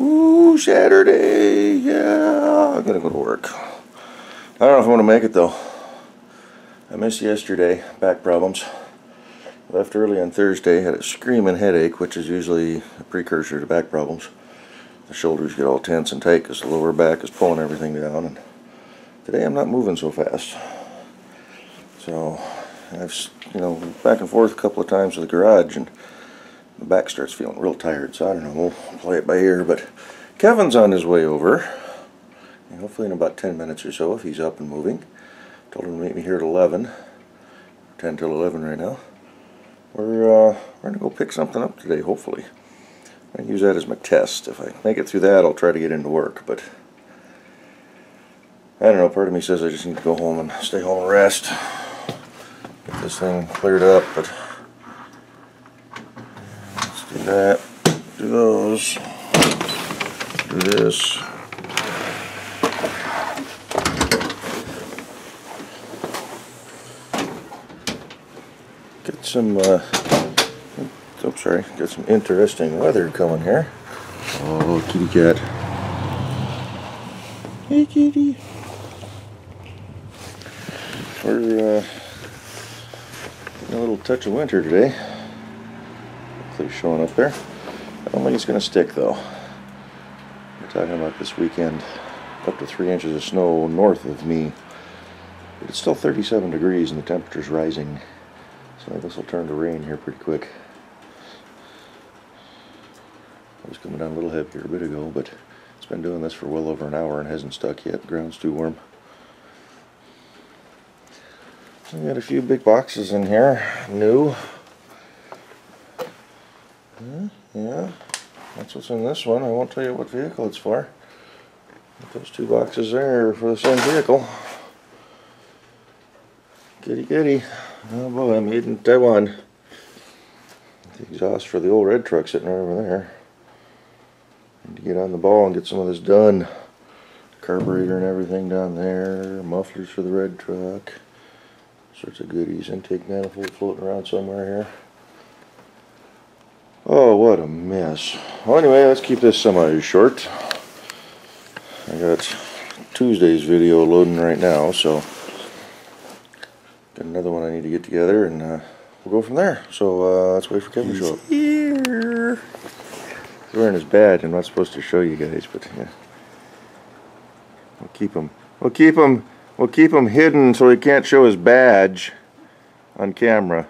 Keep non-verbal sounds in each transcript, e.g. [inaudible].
Ooh, Saturday. Yeah, I gotta go to work. I don't know if I'm gonna make it though. I missed yesterday, back problems. Left early on Thursday, had a screaming headache, which is usually a precursor to back problems. The shoulders get all tense and tight because the lower back is pulling everything down. And today I'm not moving so fast. So I've, you know, back and forth a couple of times to the garage and the back starts feeling real tired. So I don't know, we'll play it by ear. But Kevin's on his way over. And hopefully in about 10 minutes or so if he's up and moving. Told him to meet me here at 11. 10 till 11 right now. We're, uh, we're going to go pick something up today, hopefully. I use that as my test. If I make it through that, I'll try to get into work. But I don't know, part of me says I just need to go home and stay home and rest. Get this thing cleared up, but that. Do those. Do this. Get some, uh, oh, sorry, get some interesting weather coming here. Oh, kitty cat. Hey, kitty. We're, uh, a little touch of winter today. Hopefully showing up there. I don't think it's going to stick, though. We're talking about this weekend, up to three inches of snow north of me. But it's still 37 degrees and the temperature's rising. So this will turn to rain here pretty quick. It was coming down a little heavier a bit ago, but it's been doing this for well over an hour and hasn't stuck yet. The ground's too warm. We got a few big boxes in here, new. Yeah, yeah, that's what's in this one. I won't tell you what vehicle it's for. But those two boxes there are for the same vehicle. Kitty kitty. Oh boy, I'm eating Taiwan. The exhaust for the old red truck sitting right over there. Need to get on the ball and get some of this done. Carburetor and everything down there. Mufflers for the red truck. Sorts of goodies. Intake manifold floating around somewhere here. Oh, what a mess. Well, anyway, let's keep this semi short. I got Tuesday's video loading right now, so Got another one I need to get together, and uh, we'll go from there. So uh, let's wait for Kevin to show up. Here. He's wearing his badge. I'm not supposed to show you guys, but yeah. We'll keep him. We'll keep him. We'll keep him hidden so he can't show his badge on camera.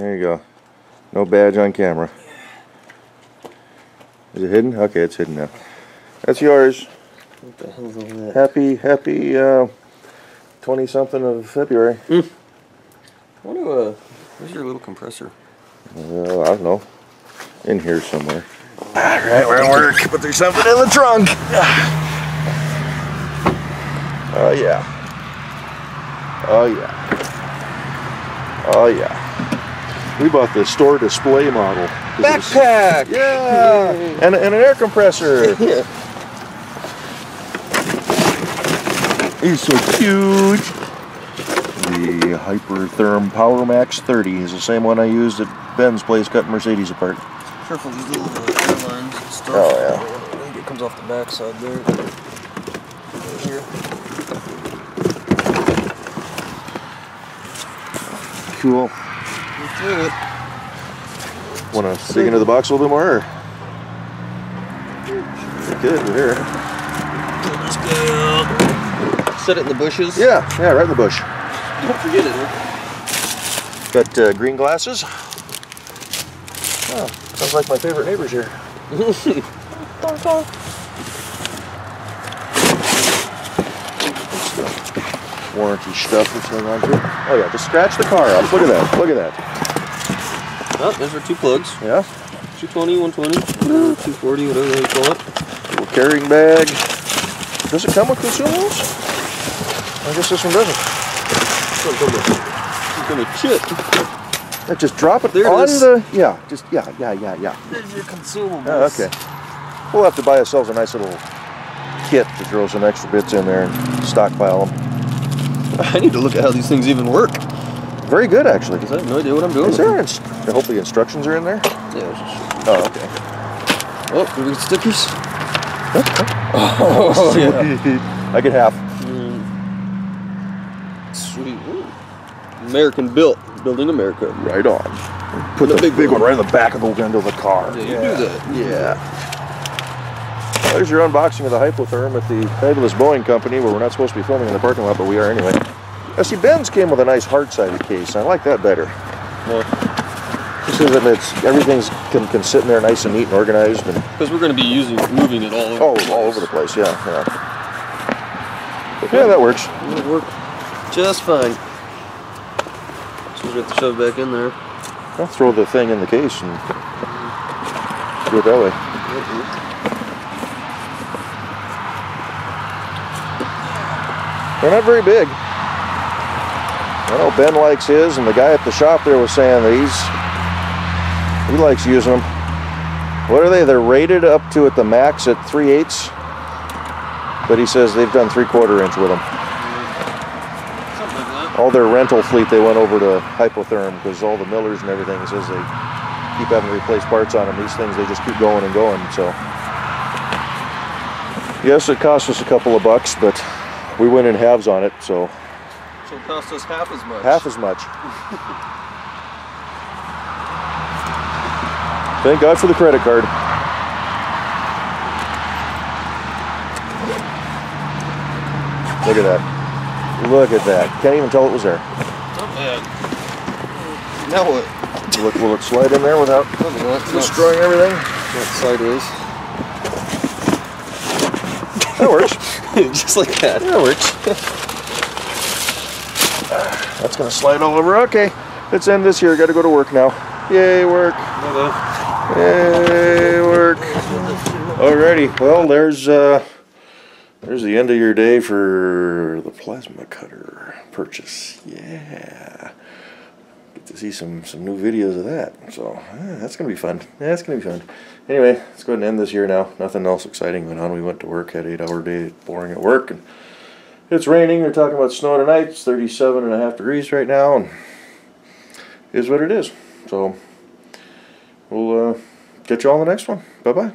There you go. No badge on camera. Is it hidden? Okay, it's hidden now. That's yours. What the hell's all that? Happy, happy. Uh, 20 something of February. I wonder, uh, where's your little compressor? Well, I don't know. In here somewhere. Alright, we're at work, but there's something in the trunk. Oh, yeah. Oh, yeah. Oh, yeah. We bought the store display model. it was- Backpack! Yeah! And, and an air compressor. [laughs] Yeah. He's so cute. The Hypertherm Powermax 30 is the same one I used at Ben's place cutting Mercedes apart. Careful these little uh, air lines and stuff. Oh, yeah. I think it comes off the back side there. Right here. Cool. Want to dig into the box a little bit more? Or? Good, we're here. Guy out. Set it in the bushes. Yeah, yeah, right in the bush. Don't forget it, huh? Got uh, green glasses. Oh, sounds like my favorite neighbors here. [laughs] Warranty stuff that's going on here. Oh yeah, just scratch the car up. Look at that. Look at that. Oh, those are two plugs. Yeah. 220, 120, whatever, 240, whatever you call it. Little carrying bag. Does it come with consumables? I guess this one doesn't. It's gonna chip. Yeah, just drop it There on is. the. Yeah, just yeah, yeah, yeah, yeah. There's your consumables. Oh, okay. We'll have to buy ourselves a nice little kit to throw some extra bits in there and stockpile them. [laughs] I need to look at how these things even work. Very good, actually. I have no idea what I'm doing. Is there? Inst- hopefully, instructions are in there. Yeah, just- Oh, okay. Oh, do we get stickers? [laughs] Oh, yeah. I get half. Mm. Sweet. Ooh. American built. Building America. Right on. Put The the, big big, one. one right in the back of the window of the car. Yeah, you do that. Yeah. There's your unboxing of the Hypertherm at the fabulous Boeing company where we're not supposed to be filming in the parking lot, but we are anyway. Now, see, Ben's came with a nice hard-sided case. I like that better. Well, Just so that it's, everything's can, can sit in there nice and neat and organized and because we're going to be using, moving it all over. oh, the place. all over the place. Yeah, yeah. Yeah, that works. It'll work just fine. So we have to shove back in there. I'll throw the thing in the case and do it that way. Mm-hmm. They're not very big. Know Ben likes his, and the guy at the shop there was saying that he's he likes using them. What are they? They're rated up to at the max at 3 eighths, but he says they've done three quarter inch with them. All their rental fleet they went over to Hypertherm because all the millers and everything says they keep having to replace parts on them. These things they just keep going and going. So yes, it cost us a couple of bucks, but we went in halves on it, so So it cost us half as much. half as much. Thank God for the credit card. Look at that. Look at that. Can't even tell it was there. Not bad. Now what? Look, will it slide in there without No, no, not, destroying everything? not sideways. That works. [laughs] just like that. That works. [laughs] That's gonna slide all over. Okay, let's end this year. Got to go to work now. Yay, work. Yay, work. Alrighty. Well, there's uh, there's the end of your day for the plasma cutter purchase. Yeah. Get to see some some new videos of that. So yeah, that's gonna be fun. That's gonna be fun. Anyway, let's go ahead and end this year now. Nothing else exciting went on. We went to work, had eight hour day, boring at work, and it's raining. They're talking about snow tonight. It's 37 and a half degrees right now, and is what it is. So we'll uh, catch you all on the next one. Bye bye.